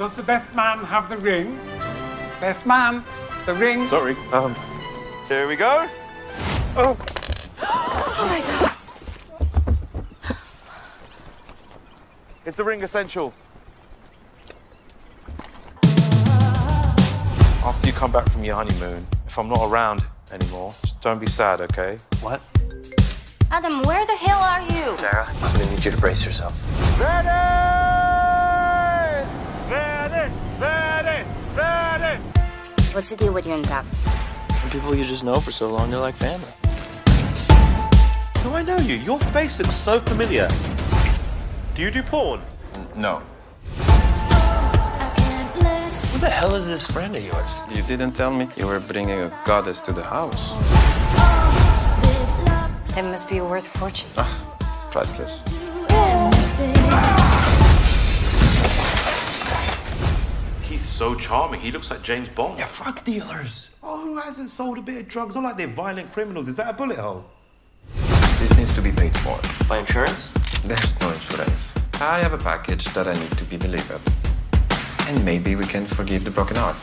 Does the best man have the ring? Best man, the ring. Sorry. Um, here we go. Oh, Oh my god. It's the ring essential. After you come back from your honeymoon, if I'm not around anymore, just don't be sad, okay? What? Adam, where the hell are you? Sarah, I'm gonna need you to brace yourself. Venice! Venice! What's the deal with you and Gav? Some people you just know for so long, they're like family. Do I know you? Your face looks so familiar. Do you do porn? No. Who the hell is this friend of yours? You didn't tell me you were bringing a goddess to the house. That must be worth a fortune. Ah, priceless. So charming. He looks like James Bond. They're drug dealers. Oh, who hasn't sold a bit of drugs? Not like they're violent criminals. Is that a bullet hole? This needs to be paid for. By insurance? There's no insurance. I have a package that I need to be delivered. And maybe we can forgive the broken heart.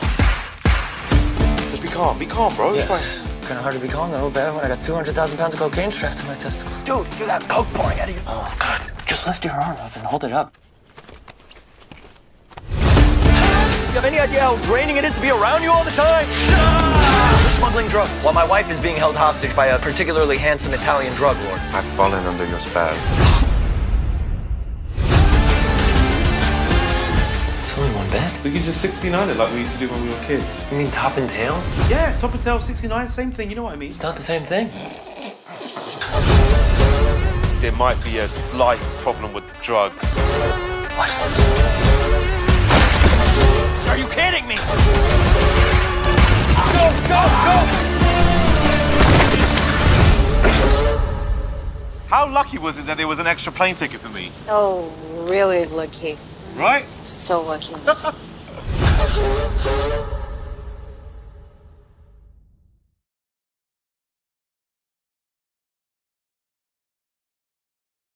Just be calm. Be calm, bro. It's Yes. Kind of hard to be calm though, eh, Bev, when I got 200,000 pounds of cocaine strapped to my testicles. Dude, you got coke pouring out of you. Oh, God. Just lift your arm up and hold it up. You have any idea how draining it is to be around you all the time? Ah! You're smuggling drugs while my wife is being held hostage by a particularly handsome Italian drug lord. I've fallen under your spell. It's only one bed. We can just 69 it like we used to do when we were kids. You mean top and tails? Yeah, top and tail 69, same thing. You know what I mean? It's not the same thing. There might be a slight problem with the drugs. What? Are you kidding me? Go, go, go! How lucky was it that there was an extra plane ticket for me? Oh, really lucky. Right? So lucky.